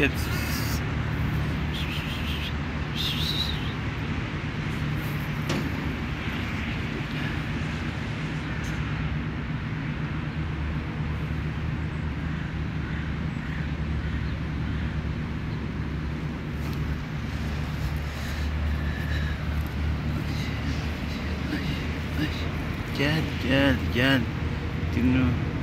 get Gel gel gel dinle.